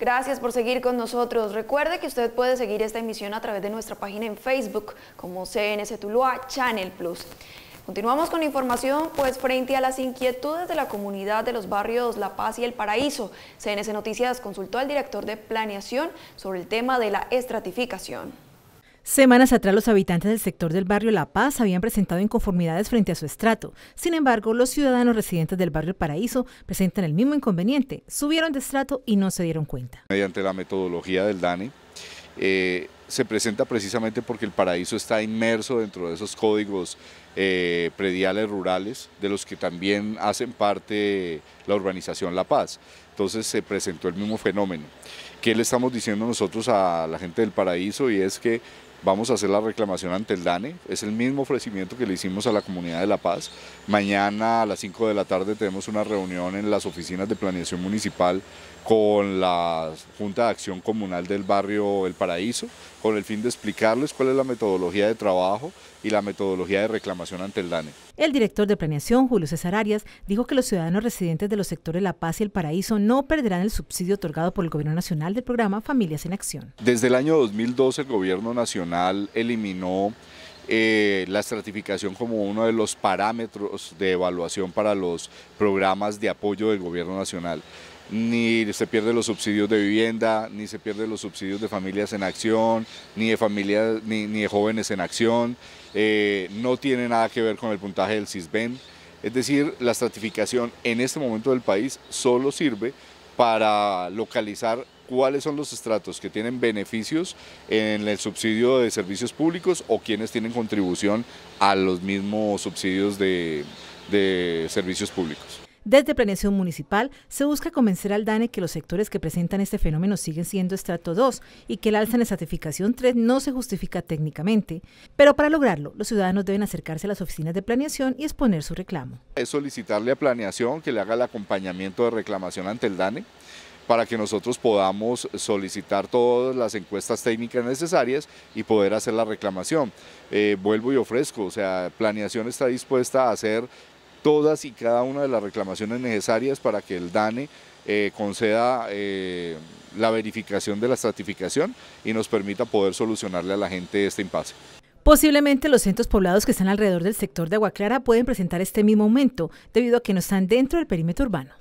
Gracias por seguir con nosotros. Recuerde que usted puede seguir esta emisión a través de nuestra página en Facebook como CNC Tuluá Channel Plus. Continuamos con información, pues frente a las inquietudes de la comunidad de los barrios La Paz y El Paraíso, CNC Noticias consultó al director de planeación sobre el tema de la estratificación. Semanas atrás los habitantes del sector del barrio La Paz habían presentado inconformidades frente a su estrato. Sin embargo, los ciudadanos residentes del barrio El Paraíso presentan el mismo inconveniente. Subieron de estrato y no se dieron cuenta. Mediante la metodología del DANE, eh, se presenta precisamente porque el paraíso está inmerso dentro de esos códigos eh, prediales rurales, de los que también hacen parte la urbanización La Paz. Entonces se presentó el mismo fenómeno. ¿Qué le estamos diciendo nosotros a la gente del paraíso? Y es que Vamos a hacer la reclamación ante el DANE, es el mismo ofrecimiento que le hicimos a la comunidad de La Paz. Mañana a las 5 de la tarde tenemos una reunión en las oficinas de planeación municipal con la Junta de Acción Comunal del barrio El Paraíso, con el fin de explicarles cuál es la metodología de trabajo y la metodología de reclamación ante el DANE. El director de planeación, Julio César Arias, dijo que los ciudadanos residentes de los sectores La Paz y El Paraíso no perderán el subsidio otorgado por el Gobierno Nacional del programa Familias en Acción. Desde el año 2012 el Gobierno Nacional eliminó eh, la estratificación como uno de los parámetros de evaluación para los programas de apoyo del Gobierno Nacional. Ni se pierden los subsidios de vivienda, ni se pierden los subsidios de familias en acción, ni de familias, ni, de jóvenes en acción, eh, no tiene nada que ver con el puntaje del CISBEN, es decir, la estratificación en este momento del país solo sirve para localizar cuáles son los estratos que tienen beneficios en el subsidio de servicios públicos o quienes tienen contribución a los mismos subsidios de servicios públicos. Desde Planeación Municipal se busca convencer al DANE que los sectores que presentan este fenómeno siguen siendo estrato 2 y que el alza en estratificación 3 no se justifica técnicamente. Pero para lograrlo, los ciudadanos deben acercarse a las oficinas de planeación y exponer su reclamo. Es solicitarle a Planeación que le haga el acompañamiento de reclamación ante el DANE para que nosotros podamos solicitar todas las encuestas técnicas necesarias y poder hacer la reclamación. Eh, vuelvo y ofrezco, o sea, Planeación está dispuesta a hacer todas y cada una de las reclamaciones necesarias para que el DANE eh, conceda eh, la verificación de la estratificación y nos permita poder solucionarle a la gente este impasse. Posiblemente los centros poblados que están alrededor del sector de Agua Clara pueden presentar este mismo aumento debido a que no están dentro del perímetro urbano.